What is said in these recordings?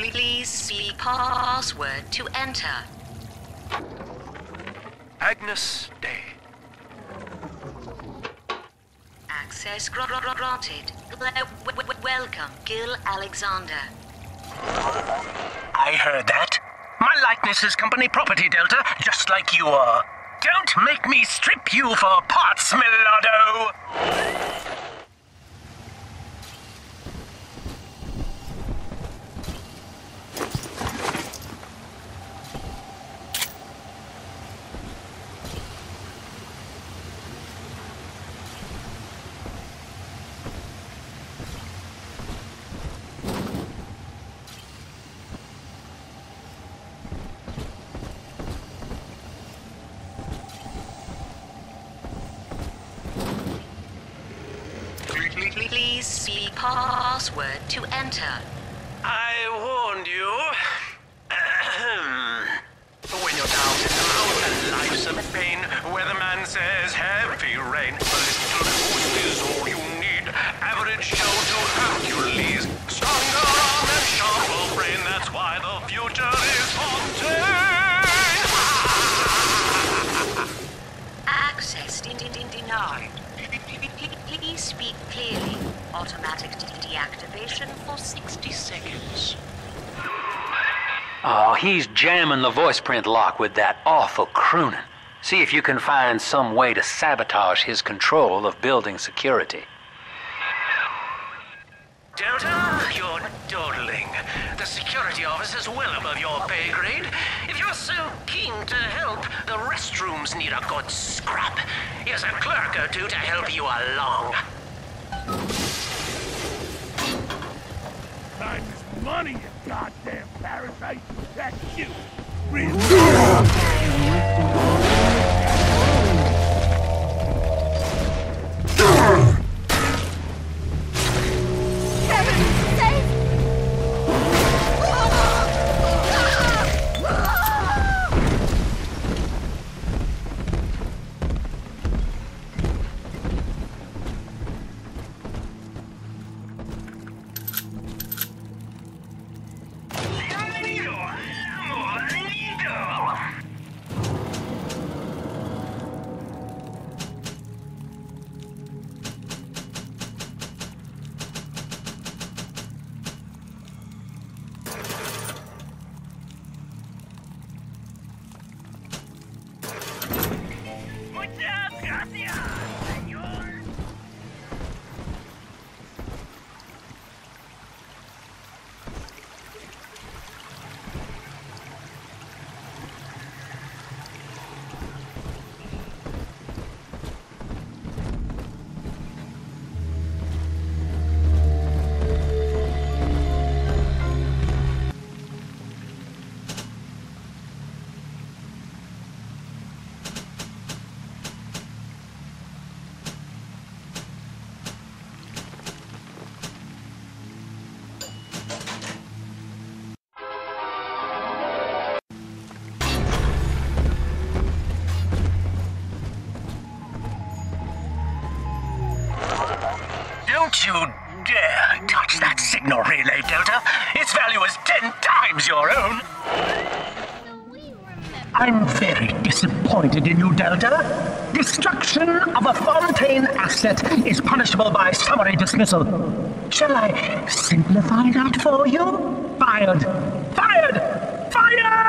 Please see password to enter. Agnus Dei. Access gr- gr- granted. Welcome, Gil Alexander. I heard that. My likeness is company property, Delta, just like you are. Don't make me strip you for parts, Millardo! Automatic de- deactivation for 60 seconds. Oh, he's jamming the voice print lock with that awful crooning. See if you can find some way to sabotage his control of building security. Delta, you're dawdling. The security office is well above your pay grade. If you're so keen to help, the restrooms need a good scrub. Here's a clerk or two to help you along. Time is money, you goddamn parasite. That's you. Kevin, Don't you dare touch that signal relay, Delta. Its value is ten times your own. I'm very disappointed in you, Delta. Destruction of a Fontaine asset is punishable by summary dismissal. Shall I simplify that for you? Fired! Fired! Fired!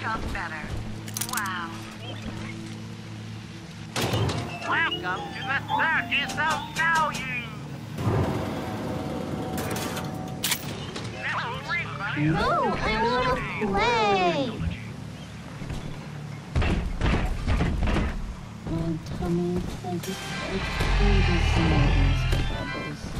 Felt better. Wow. Welcome to the Circus of Value! No, I want to play. My tummy of these bubbles.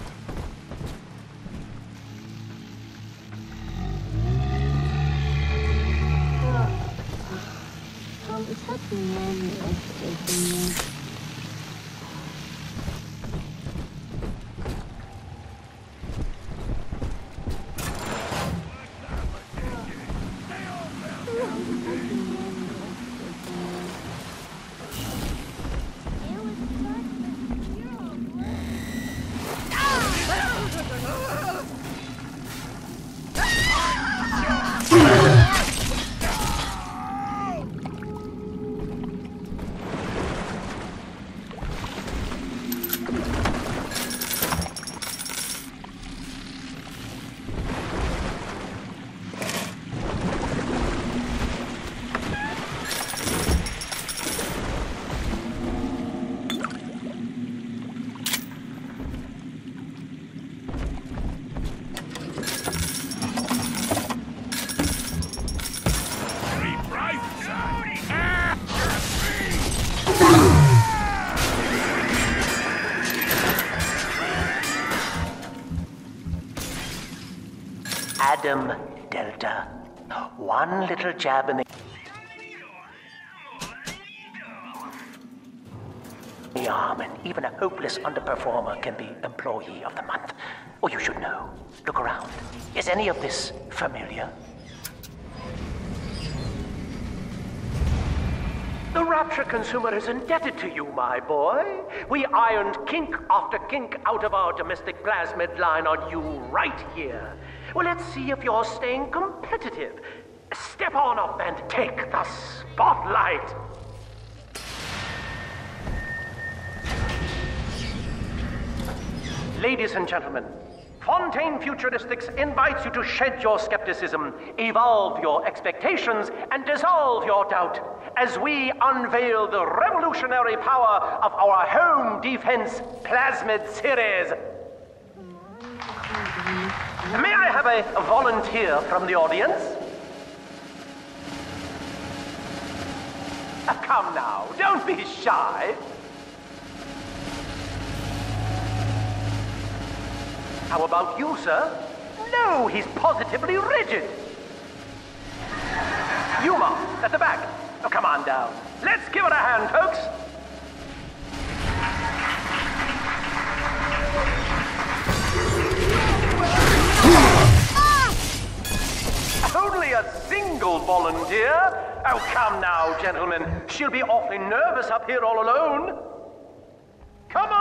Adam Delta. One little jab in the the arm, and even a hopeless underperformer can be Employee of the Month. Or you should know. Look around. Is any of this familiar? The Rapture consumer is indebted to you, my boy. We ironed kink after kink out of our domestic plasmid line on you right here. Well, let's see if you're staying competitive. Step on up and take the spotlight. Ladies and gentlemen, Fontaine Futuristics invites you to shed your skepticism, evolve your expectations, and dissolve your doubt as we unveil the revolutionary power of our home defense plasmid series. May I a volunteer from the audience? Uh, Come now, don't be shy. How about you, sir? No, he's positively rigid. Yuma, at the back. Oh, come on down. Let's give it a hand, folks. Single volunteer? Oh, come now, gentlemen. She'll be awfully nervous up here all alone. Come on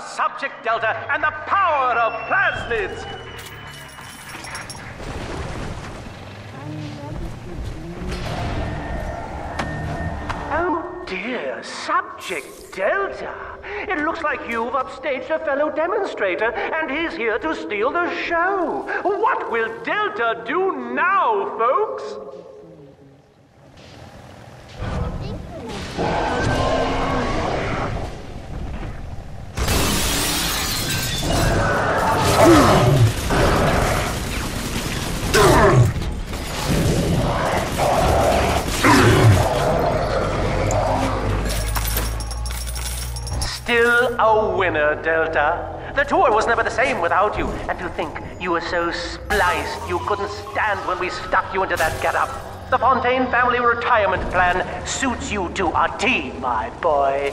Subject Delta and the power of plasmids. Oh dear, Subject Delta. It looks like you've upstaged a fellow demonstrator, and he's here to steal the show. What will Delta do now, folks? Still a winner, Delta. The tour was never the same without you. And to think you were so spliced you couldn't stand when we stuck you into that getup. The Fontaine family retirement plan suits you to a T, my boy.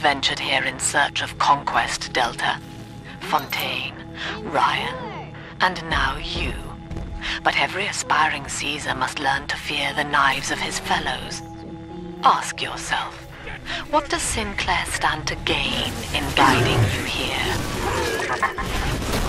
Ventured here in search of conquest, Delta. Fontaine, Ryan, and now you. But every aspiring Caesar must learn to fear the knives of his fellows. Ask yourself, what does Sinclair stand to gain in guiding you here?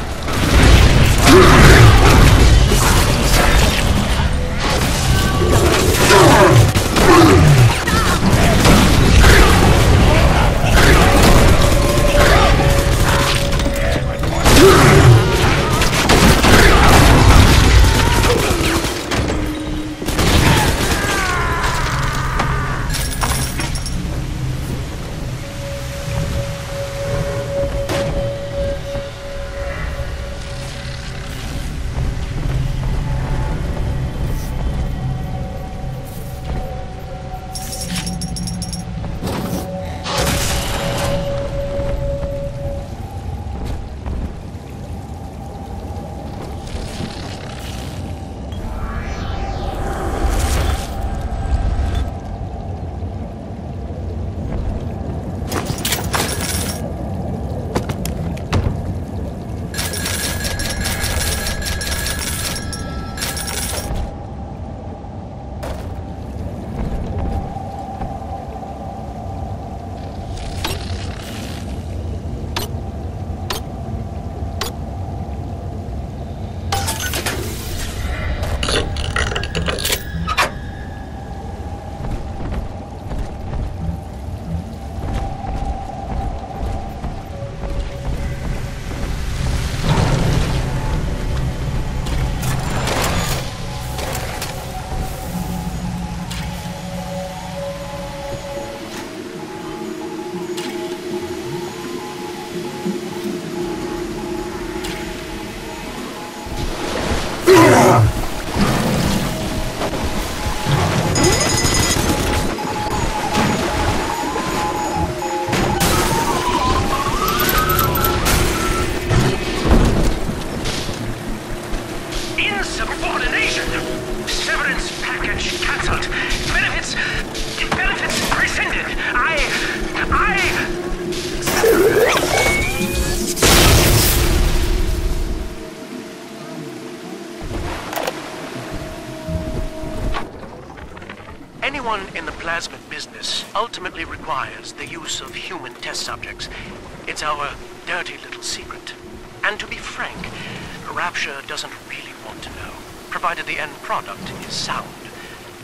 Provided the end product is sound.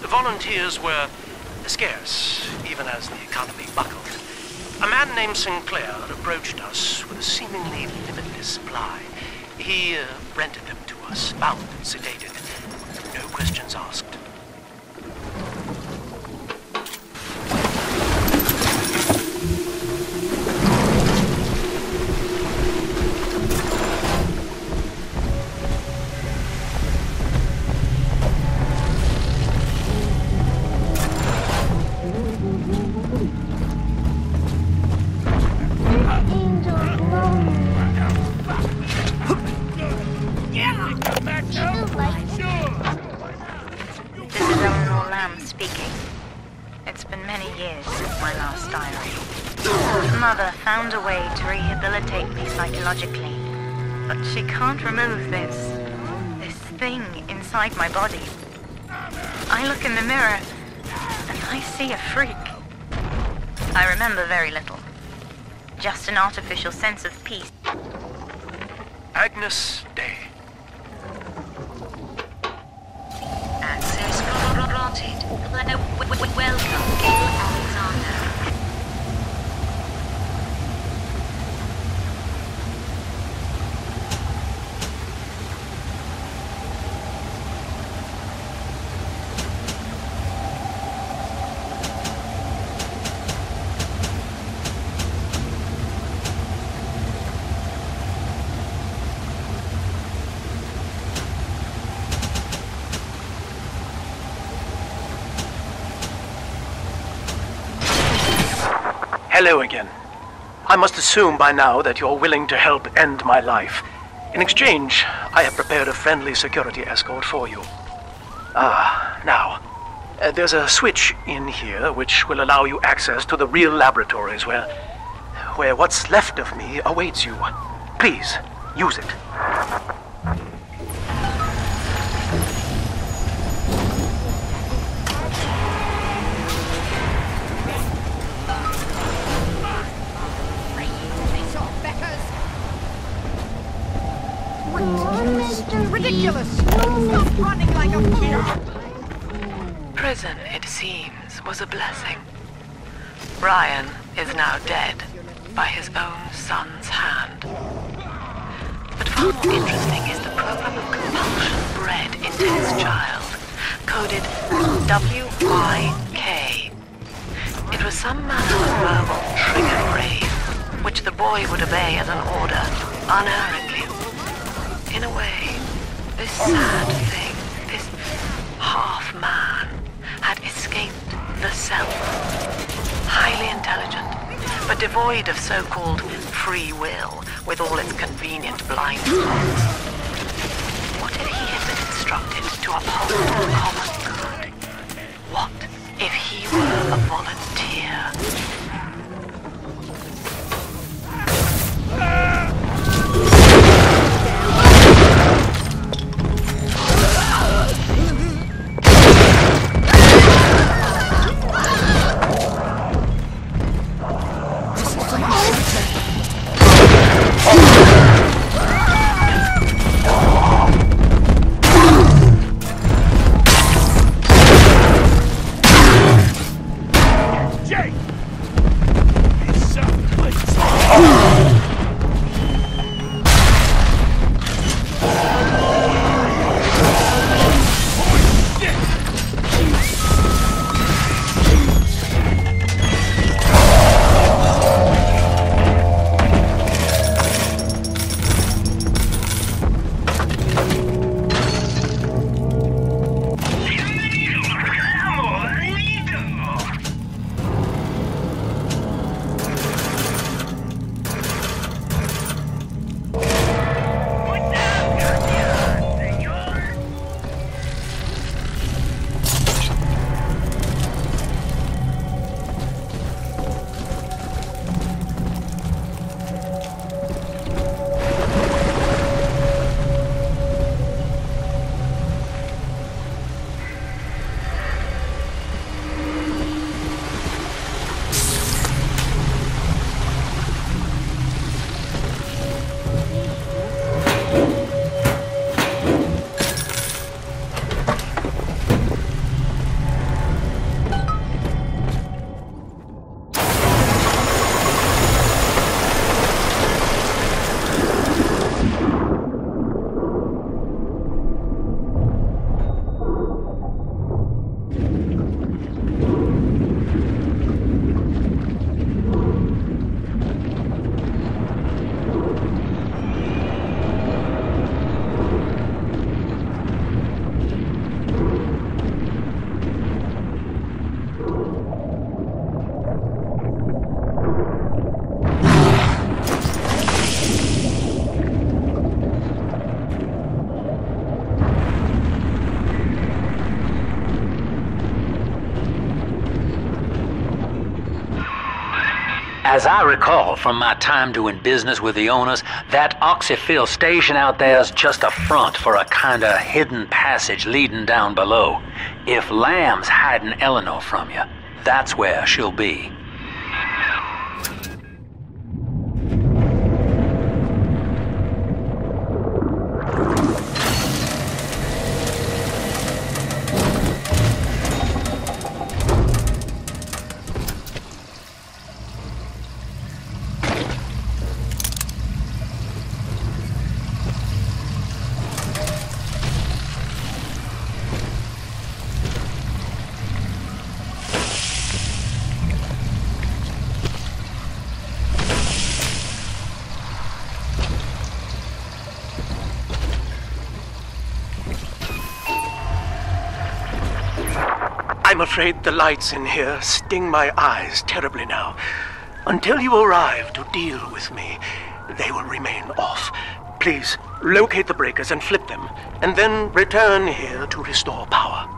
The volunteers were scarce, even as the economy buckled. A man named Sinclair approached us with a seemingly limitless supply. He uh, rented them to us, bound and sedated. No questions asked. Can't remove this, this thing inside my body. I look in the mirror, and I see a freak. I remember very little. Just an artificial sense of peace. Agnus Dei. Access granted. Welcome, Gil Alexander. Hello again. I must assume by now that you're willing to help end my life. In exchange, I have prepared a friendly security escort for you. Ah, now, uh, there's a switch in here which will allow you access to the real laboratories where, where what's left of me awaits you. Please, use it. Ridiculous! Stop running like a fool! Prison, it seems, was a blessing. Ryan is now dead by his own son's hand. But far more interesting is the program of compulsion bred into his child, coded WYK. It was some manner of verbal trigger phrase, which the boy would obey as an order, unerringly. In a way, this sad thing, this half-man, had escaped the self. Highly intelligent, but devoid of so-called free will, with all its convenient blind spots. What if he had been instructed to uphold the common good? What if he were a volunteer? As I recall from my time doing business with the owners, that Oxyphil station out there's just a front for a kinda hidden passage leading down below. If Lamb's hiding Eleanor from you, that's where she'll be. I'm afraid the lights in here sting my eyes terribly now. Until you arrive to deal with me, they will remain off. Please, locate the breakers and flip them, and then return here to restore power.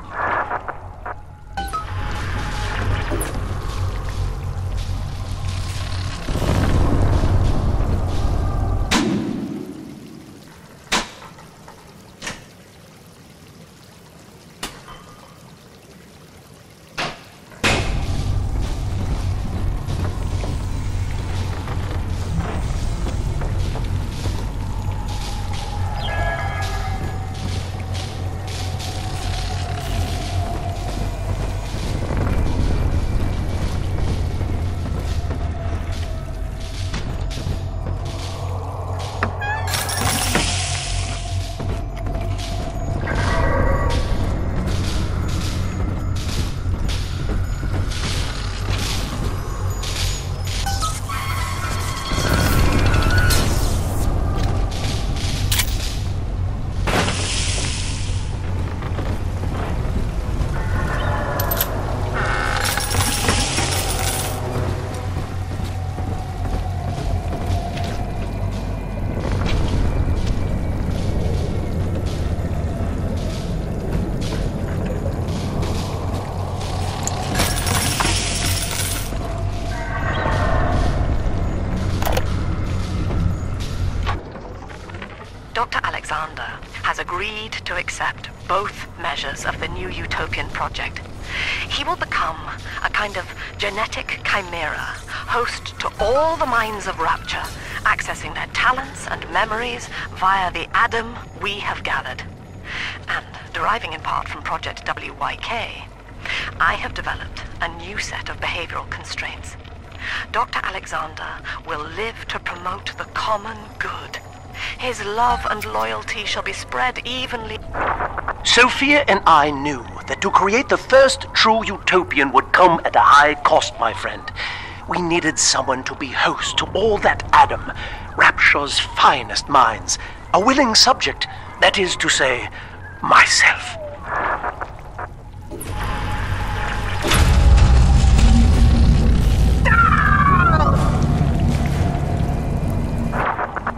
Both measures of the new utopian project. He will become a kind of genetic chimera, host to all the minds of Rapture, accessing their talents and memories via the Adam we have gathered. And deriving in part from Project WYK, I have developed a new set of behavioral constraints. Dr. Alexander will live to promote the common good. His love and loyalty shall be spread evenly. Sofia and I knew that to create the first true utopian would come at a high cost, my friend. We needed someone to be host to all that Adam, Rapture's finest minds, a willing subject, that is to say, myself.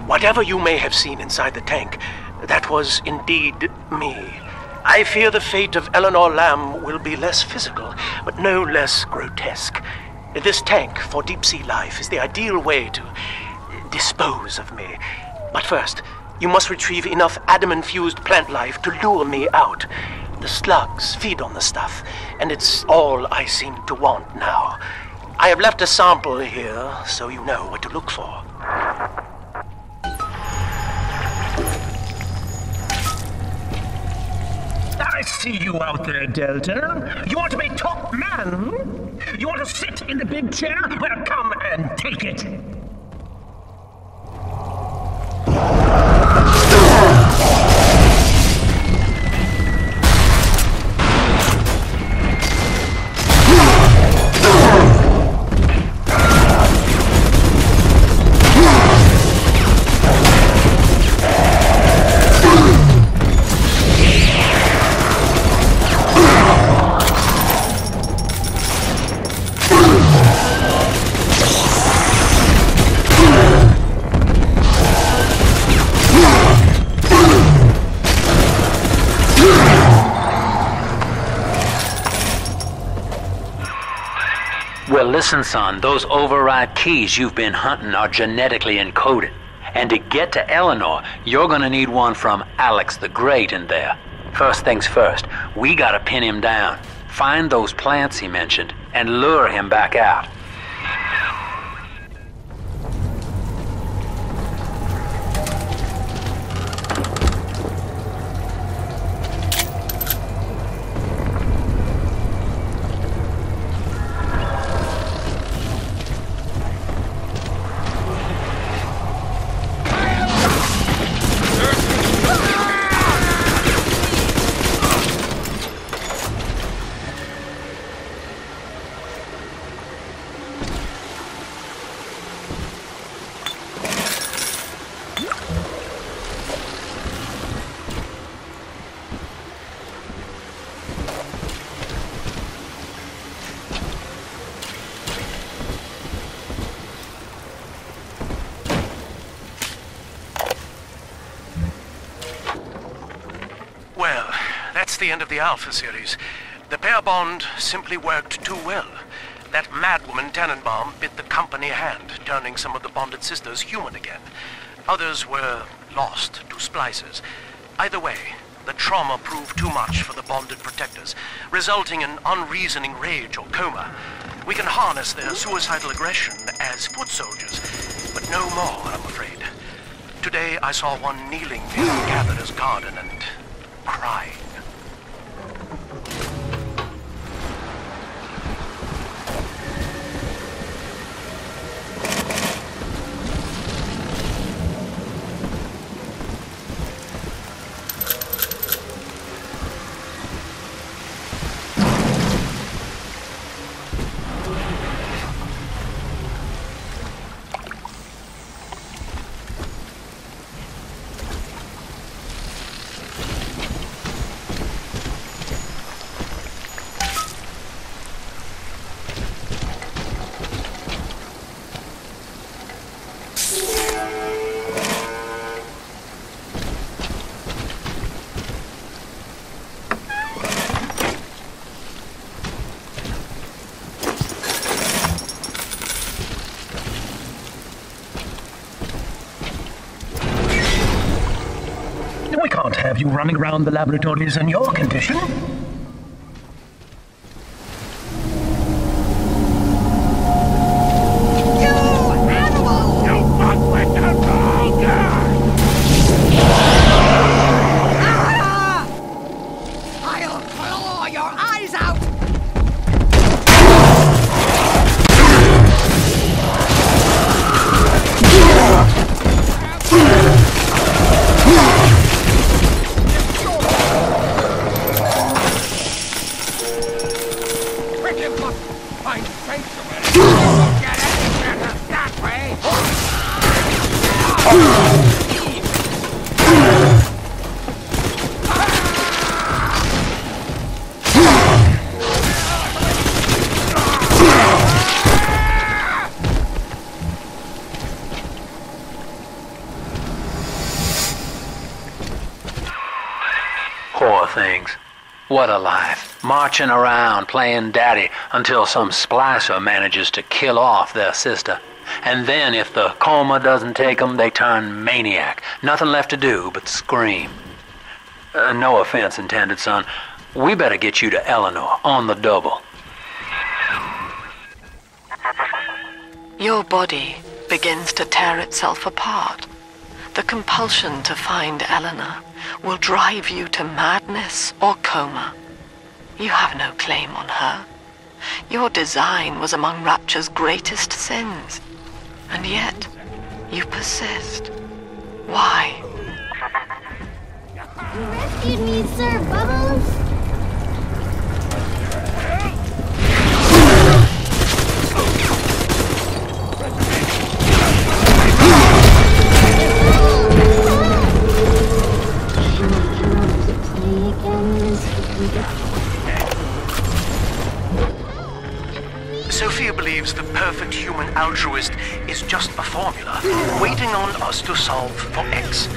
Whatever you may have seen inside the tank, that was indeed me. I fear the fate of Eleanor Lamb will be less physical, but no less grotesque. This tank for deep sea life is the ideal way to dispose of me. But first, you must retrieve enough Adam infused plant life to lure me out. The slugs feed on the stuff, and it's all I seem to want now. I have left a sample here so you know what to look for. I see you out there, Delta. You want to be top man? You want to sit in the big chair? Well, come and take it. Well, listen, son, those override keys you've been hunting are genetically encoded. And to get to Eleanor, you're gonna need one from Alex the Great in there. First things first, we gotta pin him down. Find those plants he mentioned and lure him back out. Alpha series. The pair bond simply worked too well. That madwoman Tannenbaum bit the company hand, turning some of the bonded sisters human again. Others were lost to splices. Either way, the trauma proved too much for the bonded protectors, resulting in unreasoning rage or coma. We can harness their suicidal aggression as foot soldiers, but no more, I'm afraid. Today I saw one kneeling near the Gatherer's garden and crying. You running around the laboratories in your condition. Marching around playing daddy until some splicer manages to kill off their sister. And then, if the coma doesn't take them, they turn maniac. Nothing left to do but scream. Uh, no offense intended, son. We better get you to Eleanor on the double. Your body begins to tear itself apart. The compulsion to find Eleanor will drive you to madness or coma. You have no claim on her. Your design was among Rapture's greatest sins. And yet, you persist. Why? You rescued me, Sir Bubbles. Sofia believes the perfect human altruist is just a formula, waiting on us to solve for X.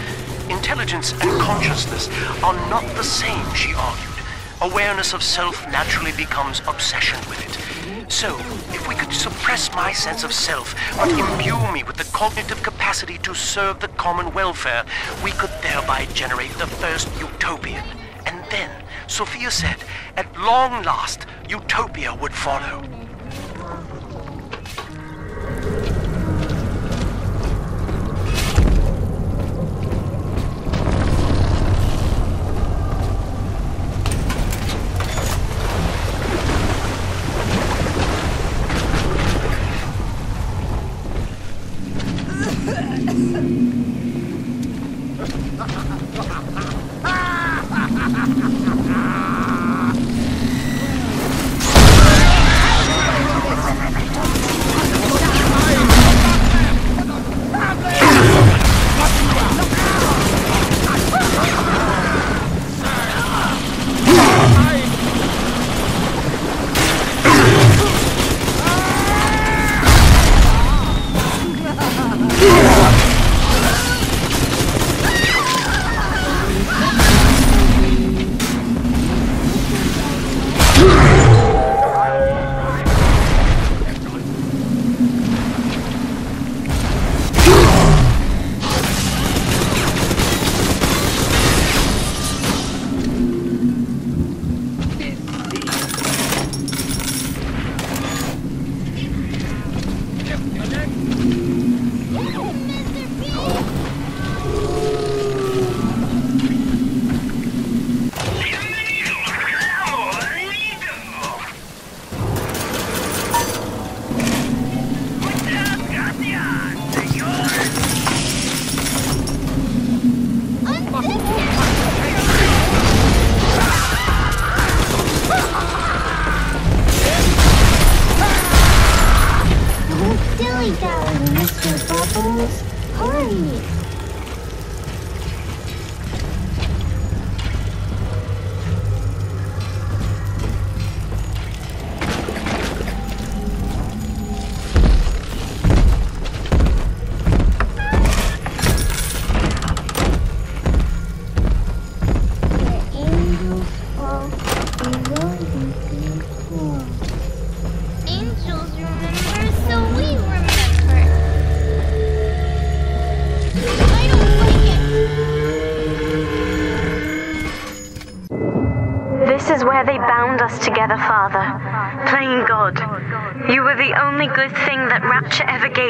Intelligence and consciousness are not the same, she argued. Awareness of self naturally becomes obsession with it. So, if we could suppress my sense of self, but imbue me with the cognitive capacity to serve the common welfare, we could thereby generate the first utopian. And then, Sofia said, at long last, utopia would follow. Thank you.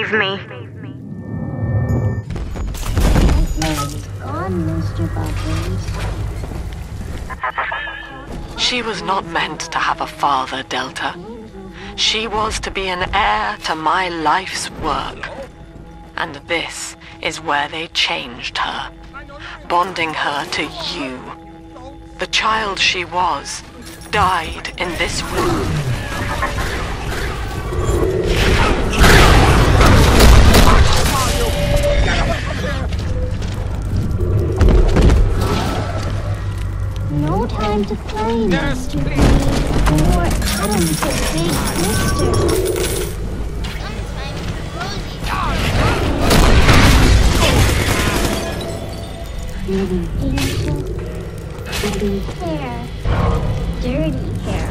Gave me. She was not meant to have a father, Delta. She was to be an heir to my life's work. And this is where they changed her, bonding her to you. The child she was, died in this room. Time to play. B. More time to big Mister. Pretty angel, pretty hair dirty hair.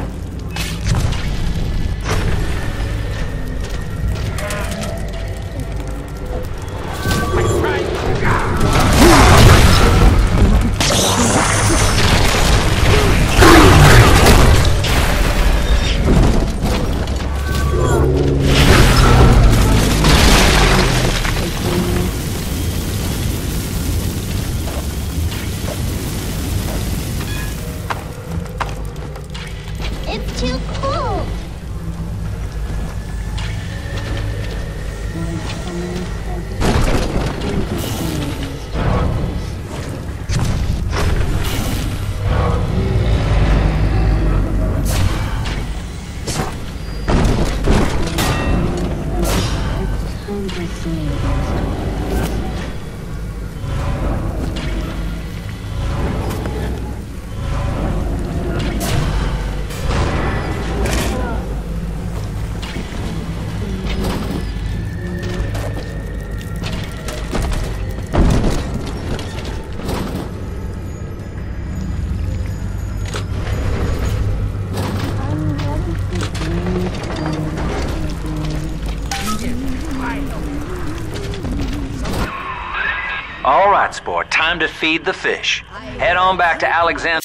Feed the fish. Head on back to Alexander's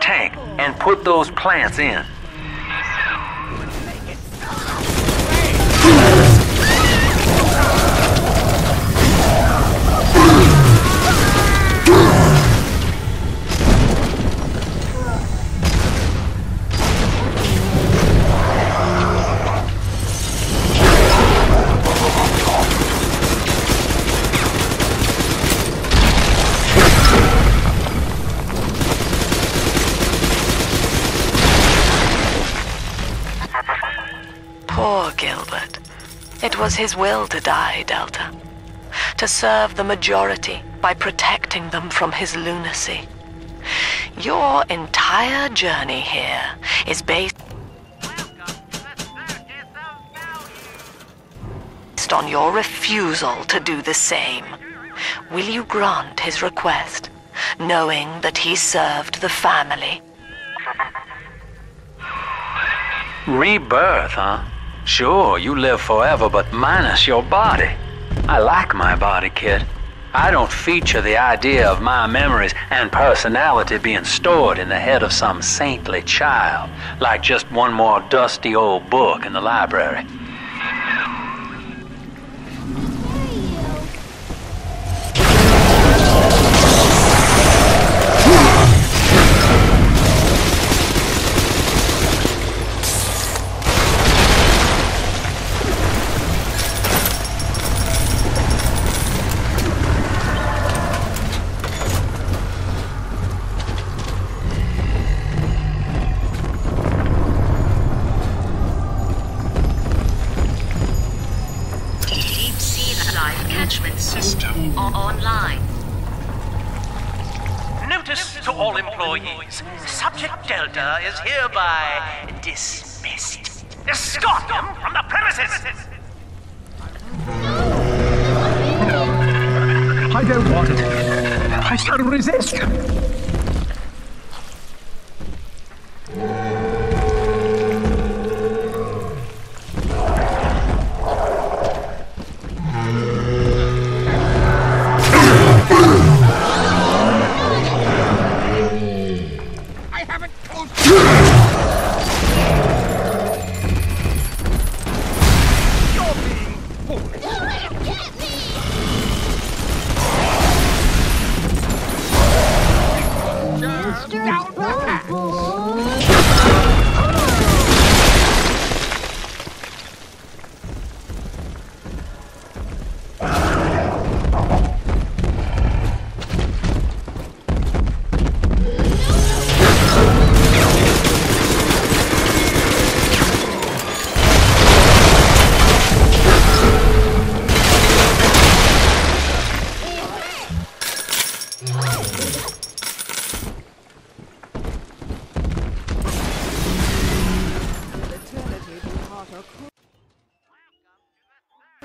tank and put those plants in. Was his will to die, Delta. To serve the majority by protecting them from his lunacy. Your entire journey here is based on your refusal to do the same. Will you grant his request, knowing that he served the family? Rebirth, huh? Sure, you live forever, but minus your body. I like my body, kid. I don't feature the idea of my memories and personality being stored in the head of some saintly child, like just one more dusty old book in the library. Notice to all employees. Subject Delta is hereby dismissed. Escort him from the premises! I don't want it. I shall resist.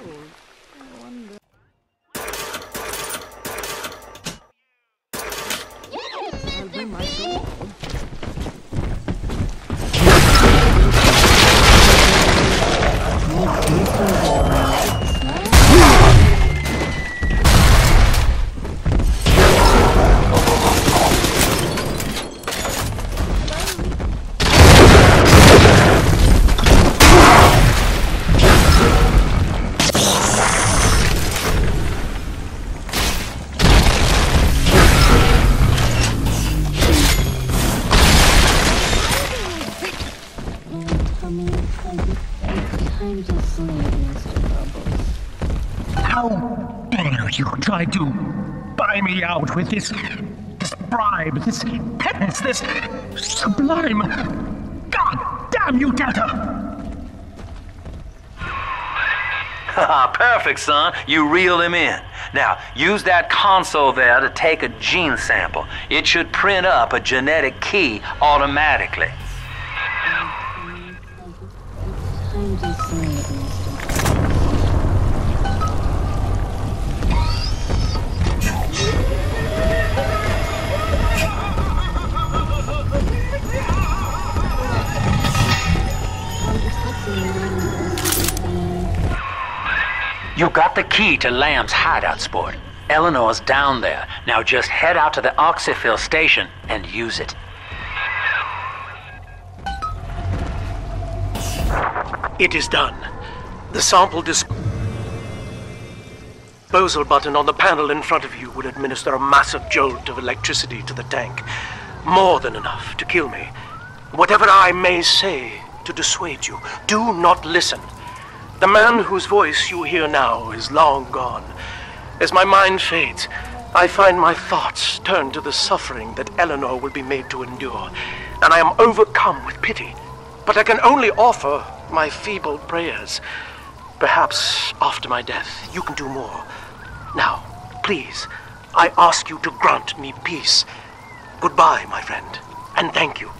Tummy, this, this bribe, this penance, this sublime. God damn you, Delta! Perfect, son. You reeled him in. Now, use that console there to take a gene sample. It should print up a genetic key automatically. You got the key to Lamb's hideout, sport. Eleanor's down there. Now just head out to the Oxyphil station and use it. It is done. The sample disposal button on the panel in front of you will administer a massive jolt of electricity to the tank. More than enough to kill me. Whatever I may say to dissuade you, do not listen. The man whose voice you hear now is long gone. As my mind fades, I find my thoughts turn to the suffering that Eleanor will be made to endure, and I am overcome with pity. But I can only offer my feeble prayers. Perhaps after my death, you can do more. Now, please, I ask you to grant me peace. Goodbye, my friend, and thank you.